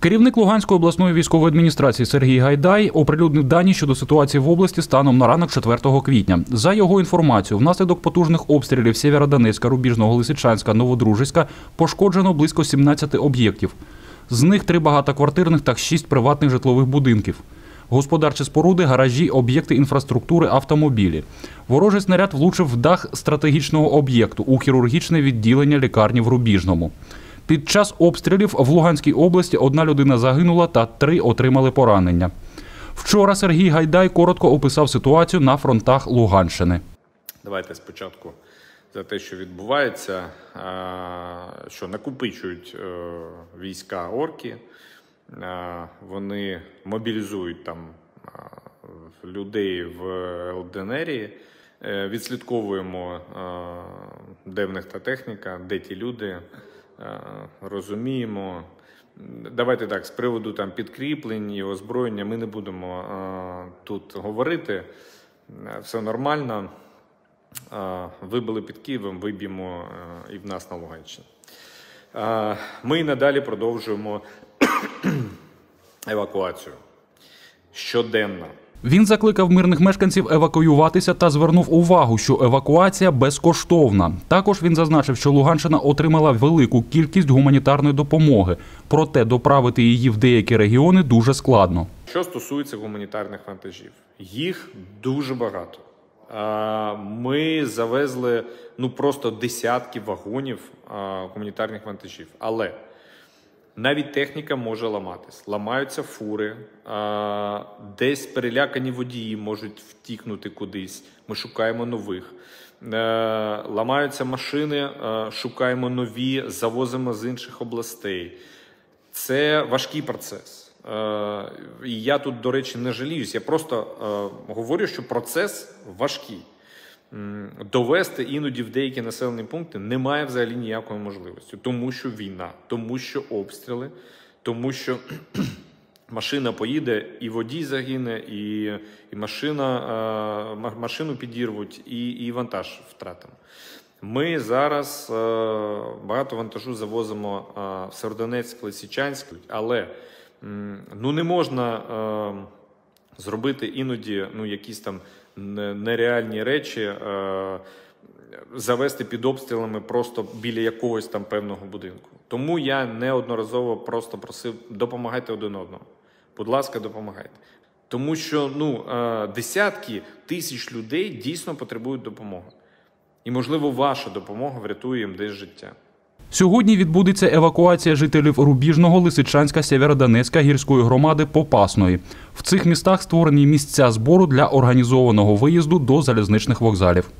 Керівник Луганської обласної військової адміністрації Сергій Гайдай оприлюднив дані щодо ситуації в області станом на ранок 4 квітня. За його інформацією, внаслідок потужних обстрілів Сєвєродонецька, Рубіжного, Лисичанська, Новодружицька пошкоджено близько 17 об'єктів. З них три багатоквартирних та шість приватних житлових будинків. Господарчі споруди, гаражі, об'єкти інфраструктури, автомобілі. Ворожий снаряд влучив в дах стратегічного об'єкту у хірургічне відділення лікарні в Рубіжному. Під час обстрілів в Луганській області одна людина загинула та три отримали поранення. Вчора Сергій Гайдай коротко описав ситуацію на фронтах Луганщини. Давайте спочатку за те, що відбувається, що накопичують е, війська орки, вони мобілізують там людей в ЛДНРі, Е, відслідковуємо, де в них та техніка, де ті люди, розуміємо. Давайте так, з приводу там підкріплень і озброєння ми не будемо а, тут говорити. Е, Все нормально. А, Вибили під Києвом, виб'ємо е, і в нас на Луганщині. А, Ми і надалі продовжуємо евакуацію щоденно. Він закликав мирних мешканців евакуюватися та звернув увагу, що евакуація безкоштовна. Також він зазначив, що Луганщина отримала велику кількість гуманітарної допомоги, проте доправити її в деякі регіони дуже складно. Що стосується гуманітарних вантажів, їх дуже багато. Ми завезли ну просто десятки вагонів гуманітарних вантажів. Але навіть техніка може ламатись. Ламаються фури, десь перелякані водії можуть втікнути кудись. Ми шукаємо нових. Е, Ламаються машини, е, шукаємо нові, завозимо з інших областей. Це важкий процес. Е, І я тут, до речі, не жаліюсь. Я просто говорю, що процес важкий. Довести іноді в деякі населені пункти немає взагалі ніякої можливості, тому що війна, тому що обстріли, тому що машина поїде, і водій загине, і, і машина, машину підірвуть, і, і вантаж втратимо. Ми зараз е, багато вантажу завозимо в Северодонецьк, Лисичанськ, але ну не можна е, зробити іноді ну, якісь там нереальні речі, е, завести під обстрілами просто біля якогось там певного будинку. Тому я неодноразово просто просив допомагайте один одному. Будь ласка, допомагайте. Тому що ну, е, десятки тисяч людей дійсно потребують допомоги. І, можливо, ваша допомога врятує їм десь життя. Сьогодні відбудеться евакуація жителів Рубіжного, Лисичанська, Сєвєродонецька гірської громади Попасної. В цих містах створені місця збору для організованого виїзду до залізничних вокзалів.